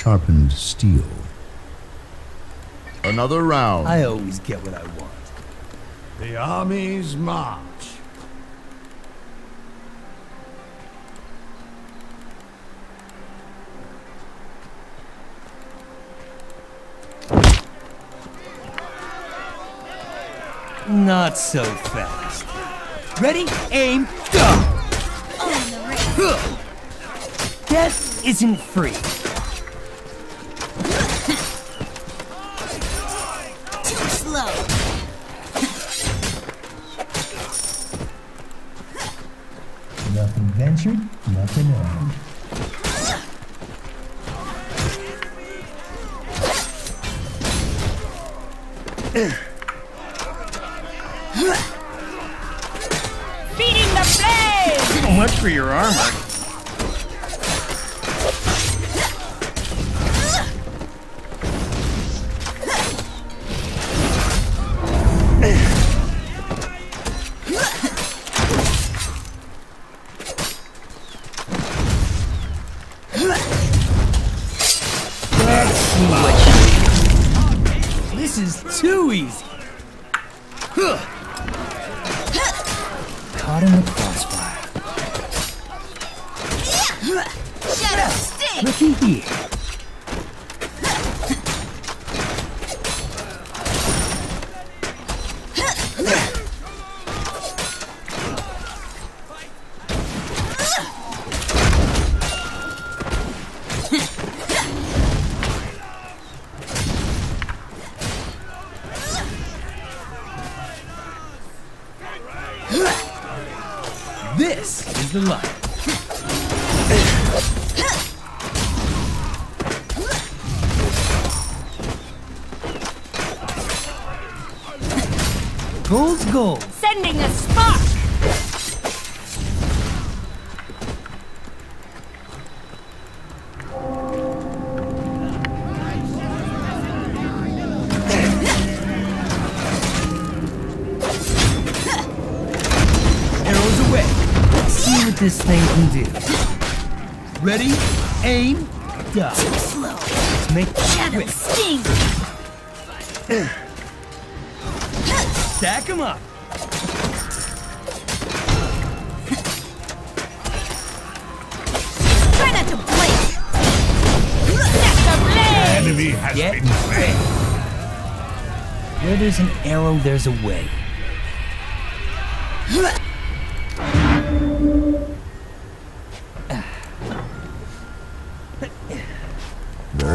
sharpened steel. Another round. I always get what I want. The armies march. Not so fast. Ready, aim, go! Oh, Death isn't free. Shadow stick! Looky here.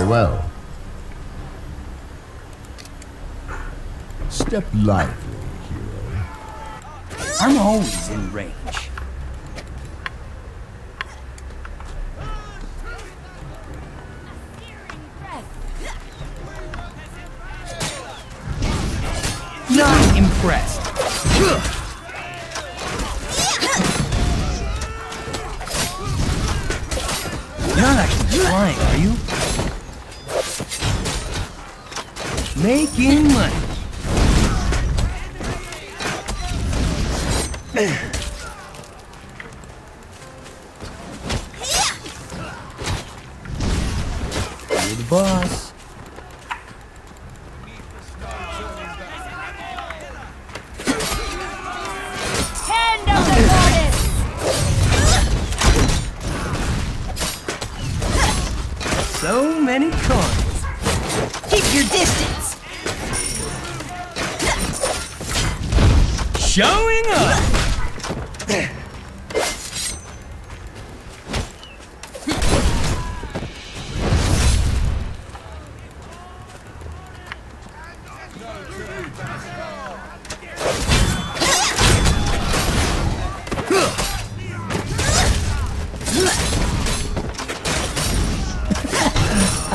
Well. Step lively, hero. I'm always in range.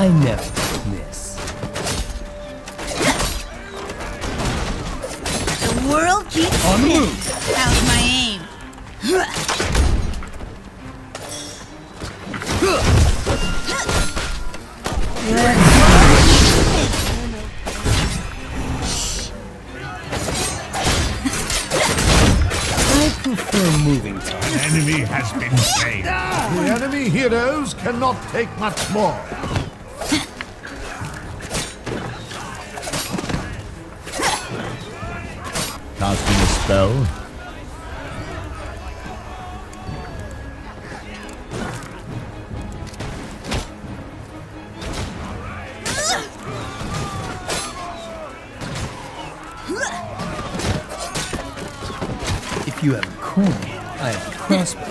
I never miss. The world keeps On the spinning. move. How's my aim? I prefer moving time. An enemy has been slain. The enemy heroes cannot take much more. Casting spell. If you have a coin, I have a crossbow.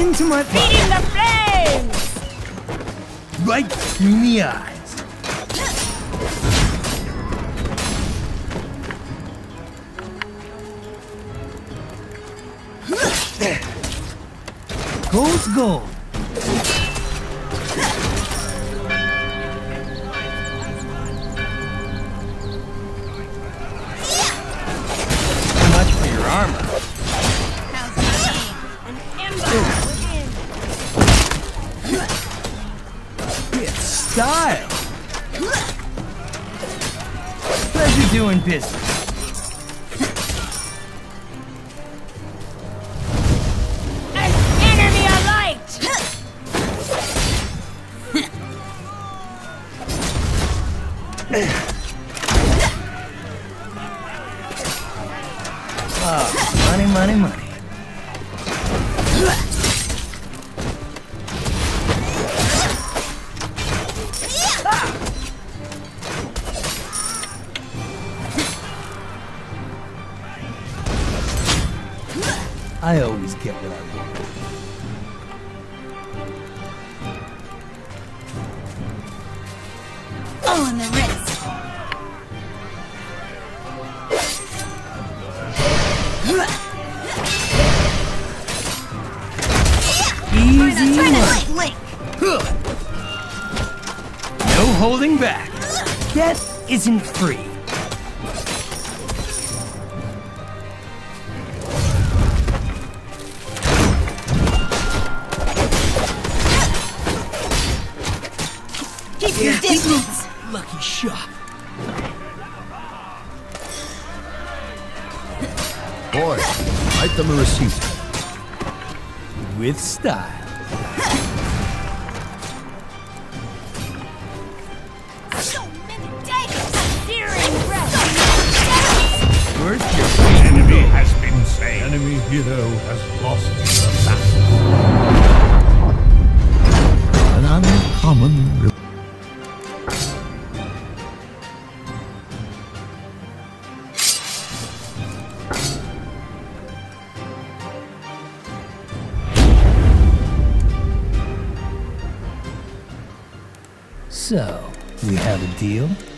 Into my pocket, Feeding the flames! right between the eyes. Gold's gold. Much for your armor? How's my aim? An ember. It's style. Pleasure doing business. Keep your distance. Lucky shot. Boy, write them a receipt. With style. So many daggers. Searing breath. Worth your weight Enemy has been slain. Enemy hero has lost the battle. An uncommon. Deal?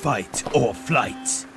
Fight or flight.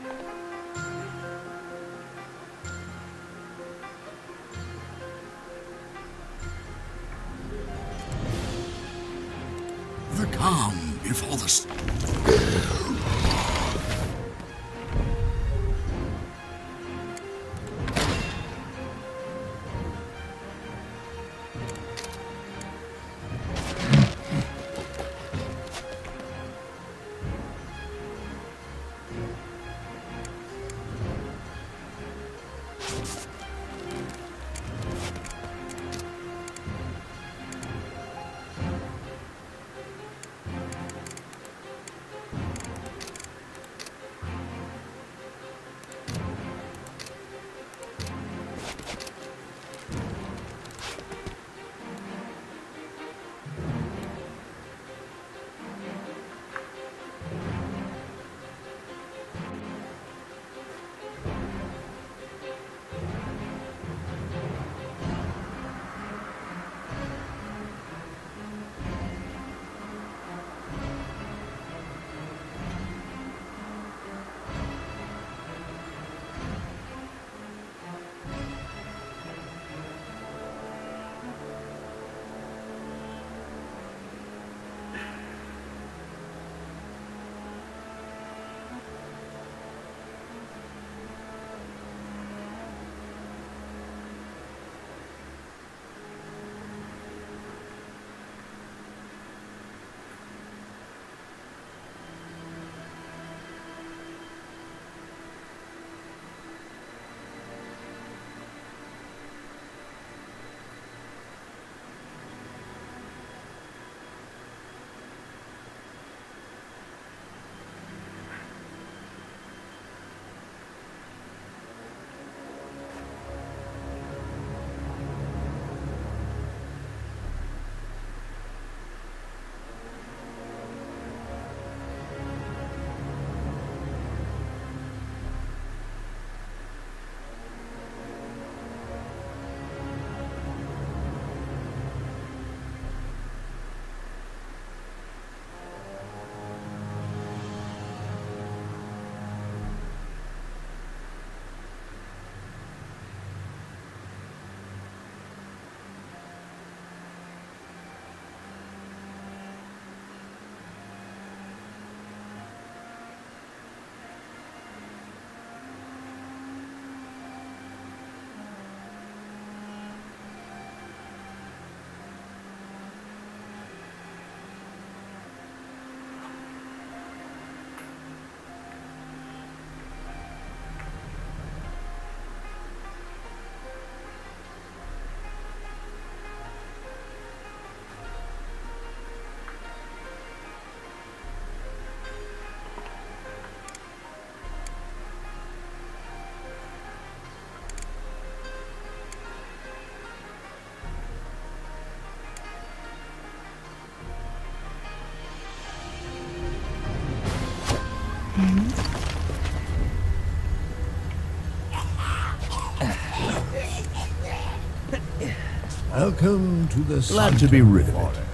Welcome to the Glad to be rid of it.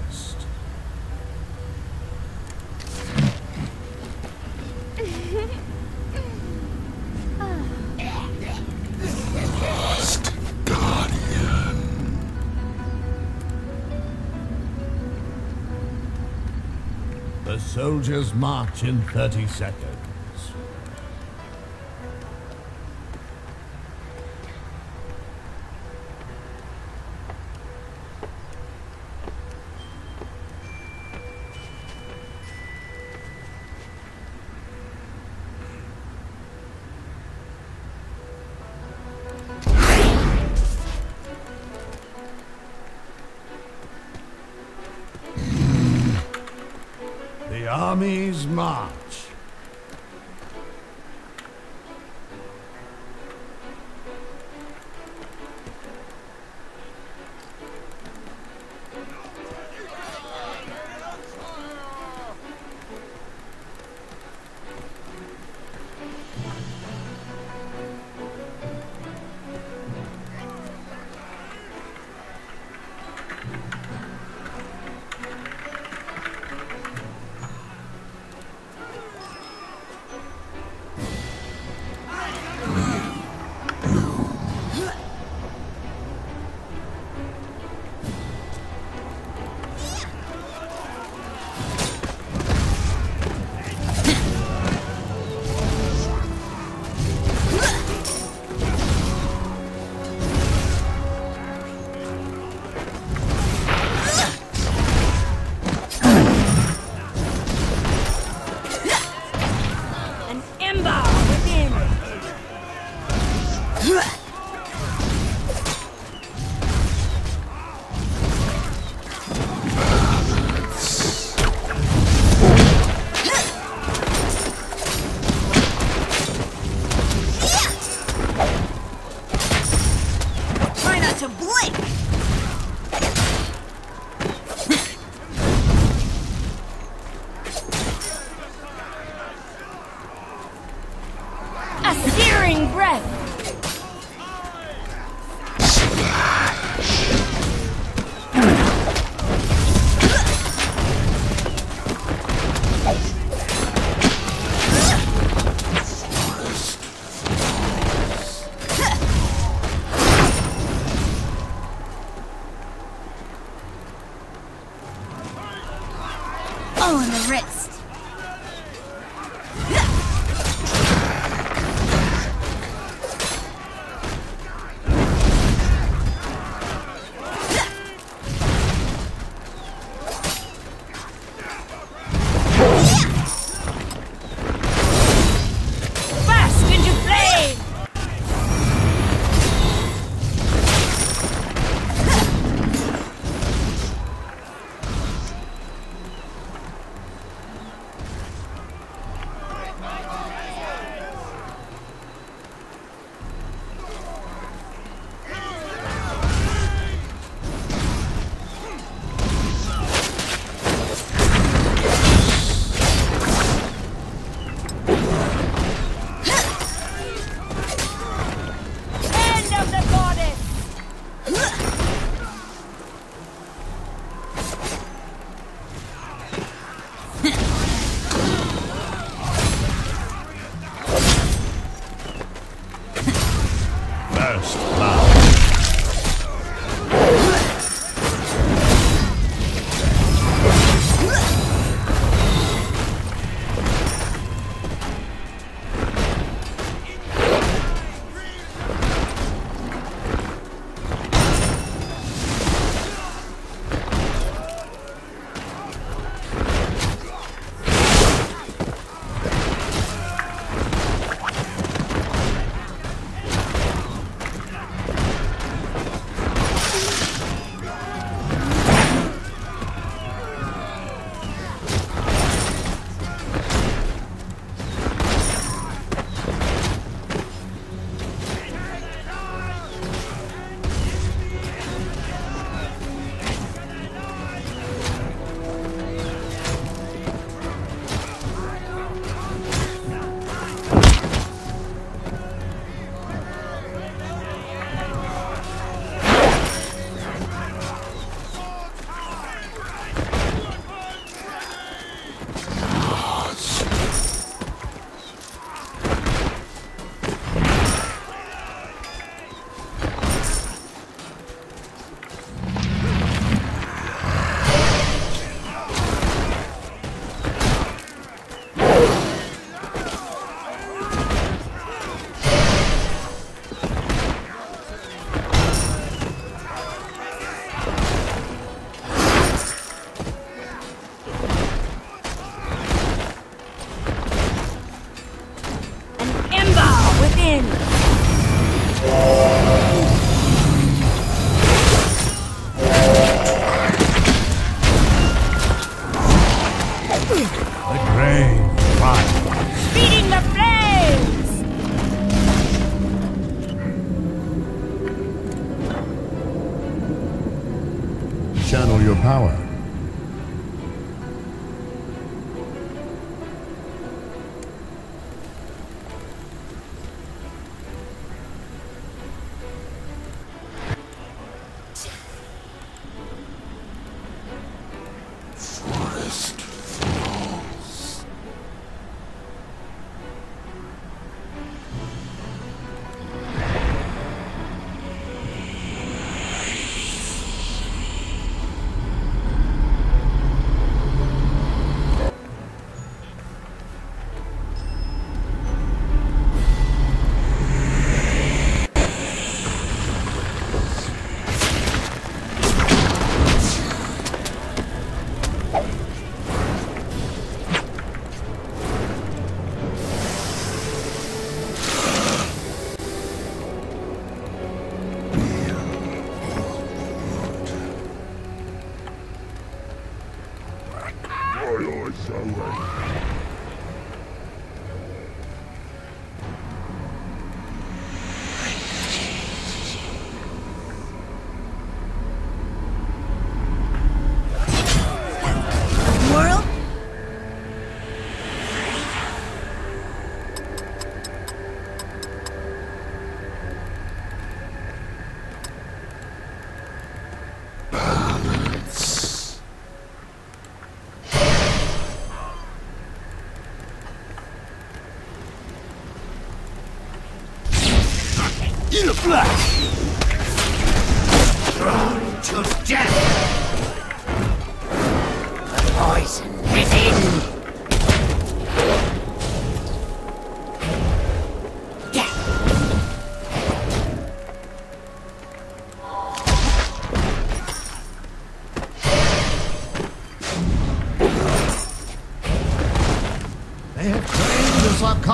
forest. Guardian. The soldiers march in 30 seconds. Armies march.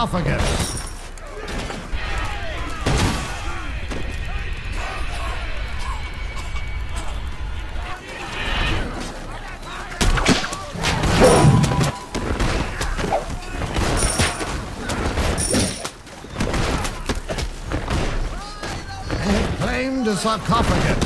esophagus. sarcophagus.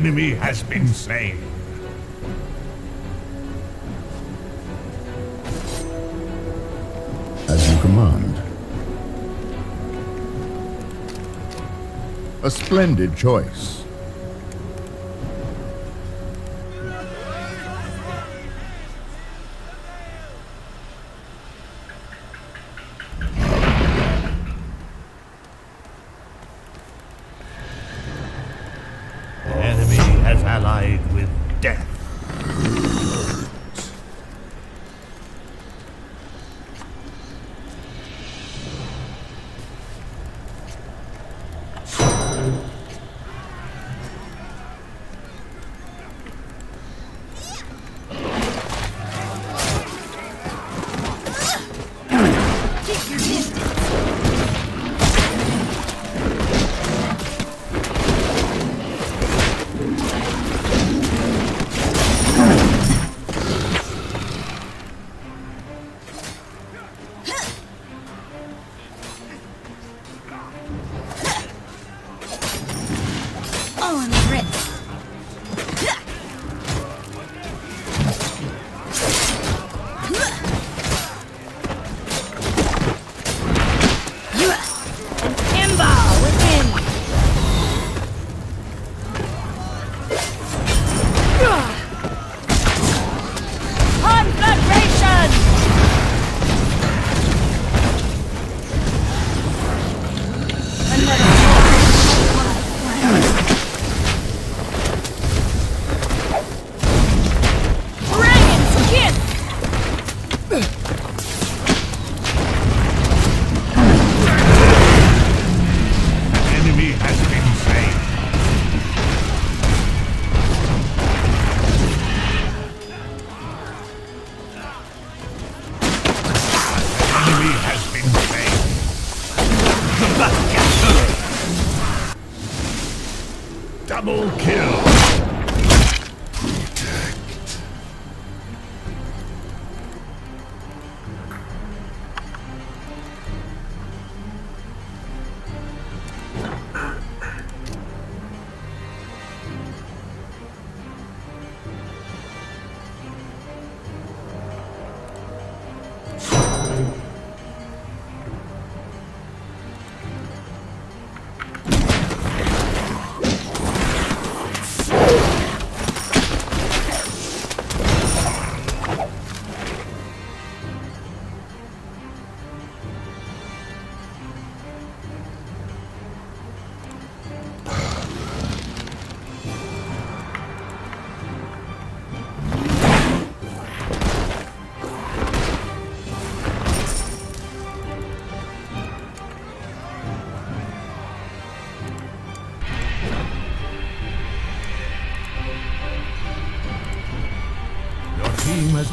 enemy has been slain. As you command. A splendid choice. Figure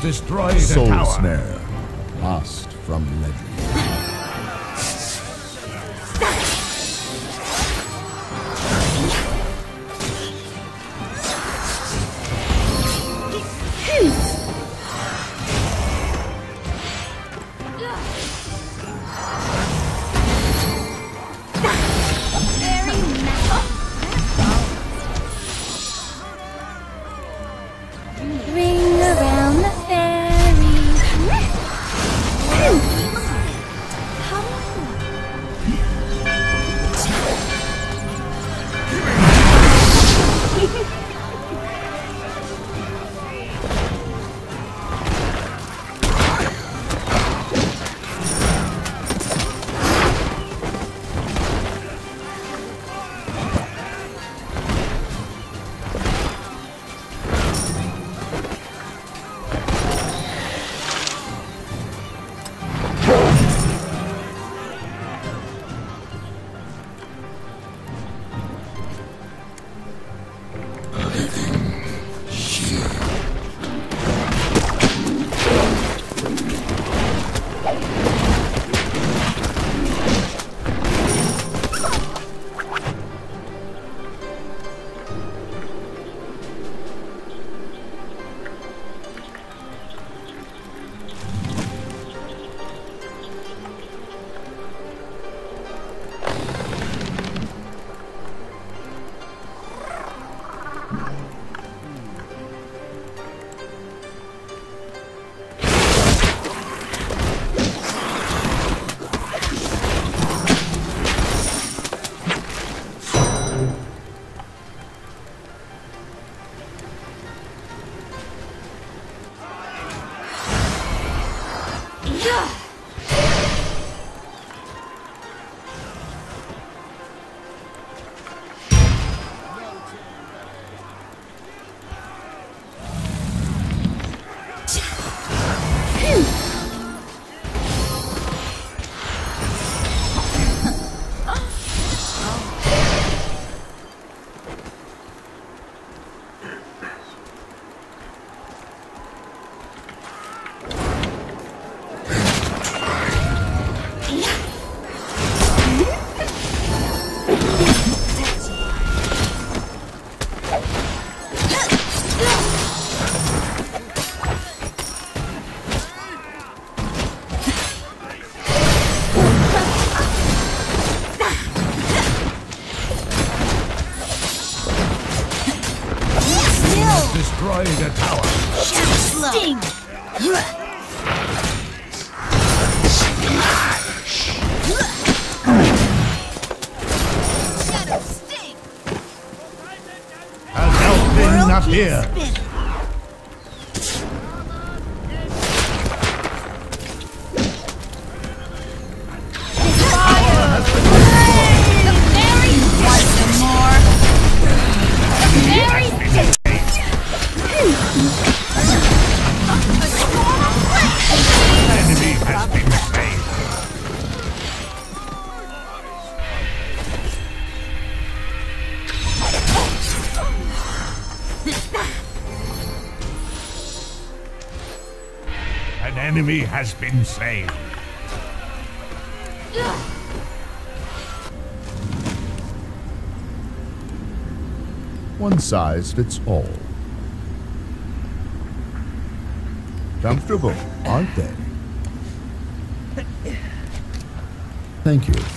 destroyed a Soul tower. Snare. has been saved. One size fits all. Comfortable, aren't they? Thank you.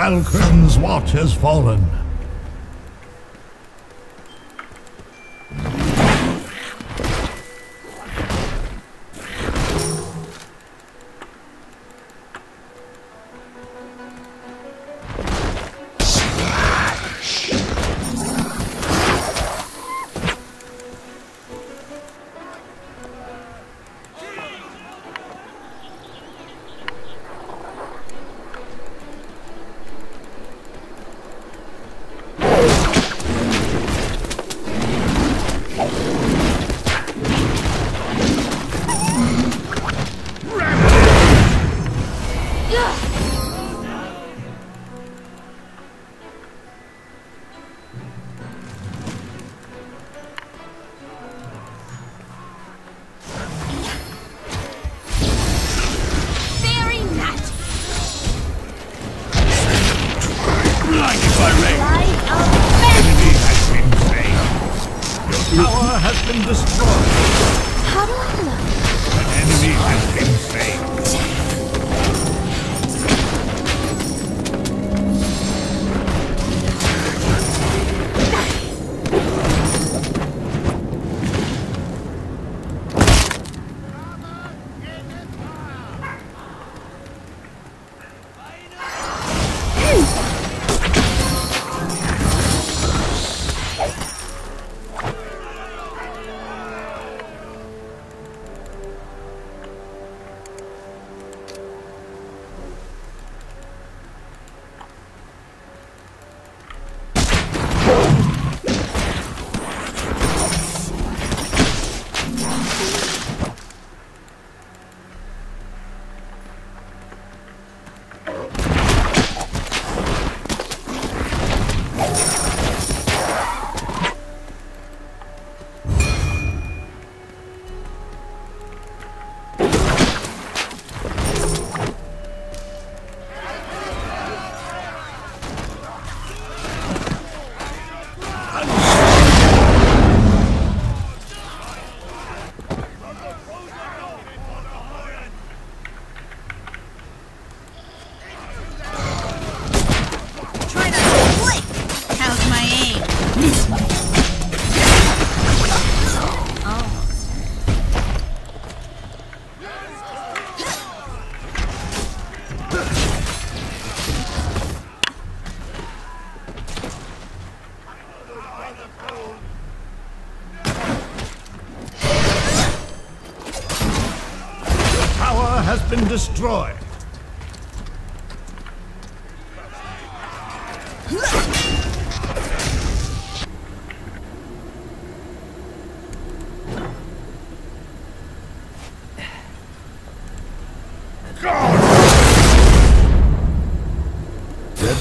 Malcolm's watch has fallen.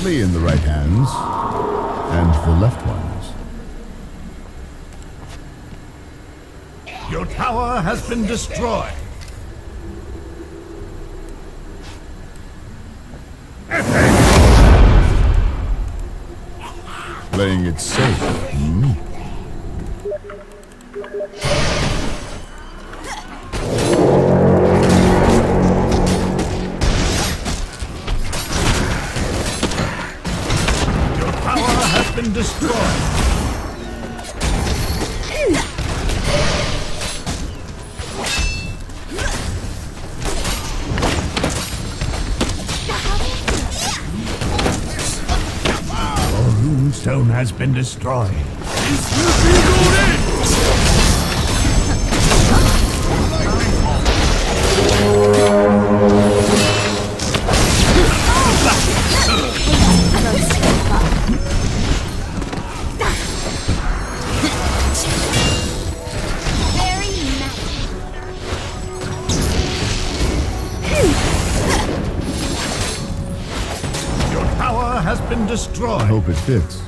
In the right hands, and the left ones. Your tower has been destroyed. Playing it safe. hmm? Rune stone has been destroyed. Very nice. Your tower has been I destroyed. hope it fits.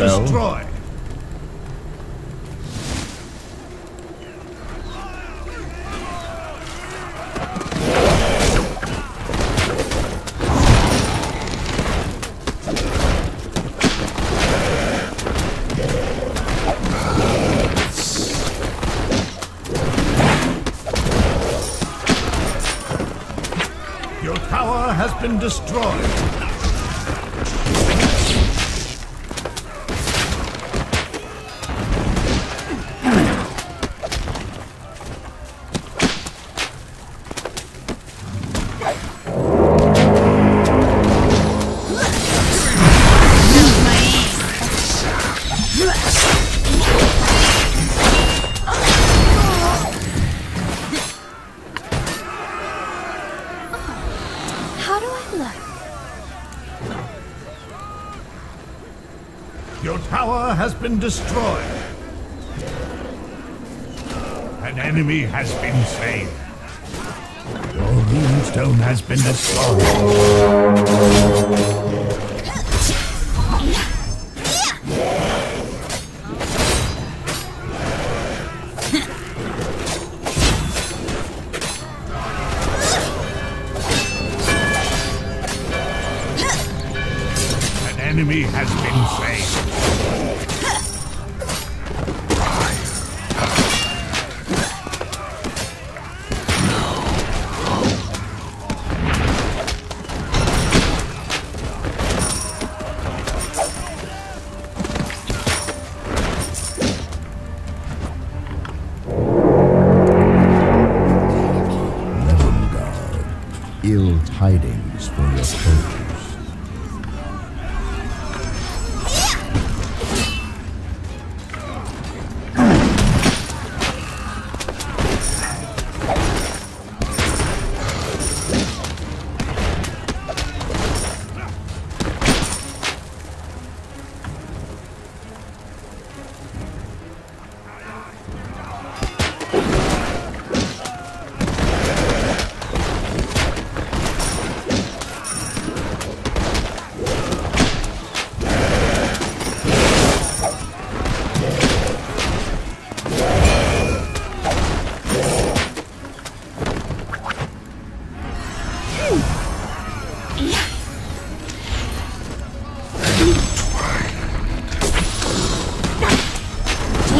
bell. Destroy. An enemy has been slain. Your rune stone has been destroyed. An enemy has been slain.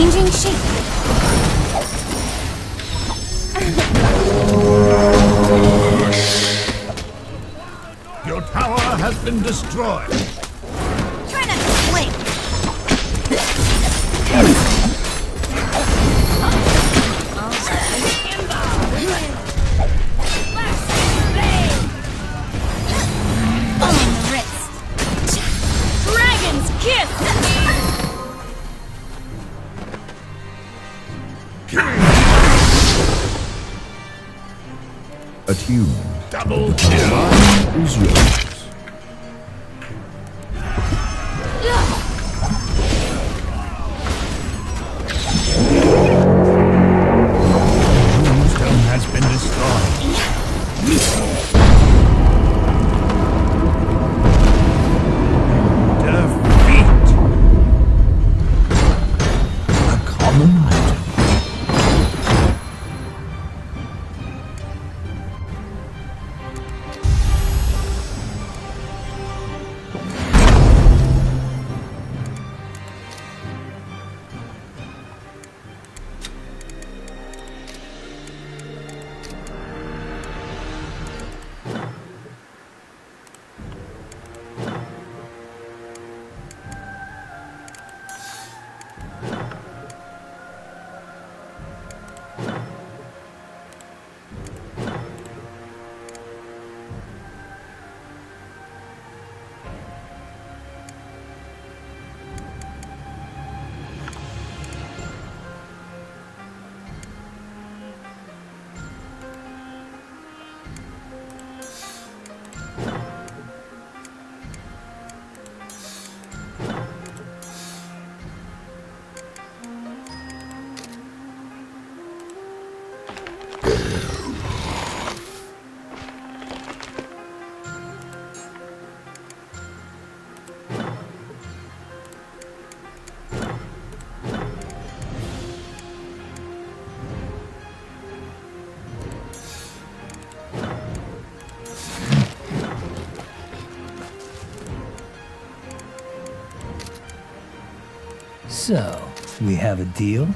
Changing shape. Your tower has been destroyed. So, we have a deal?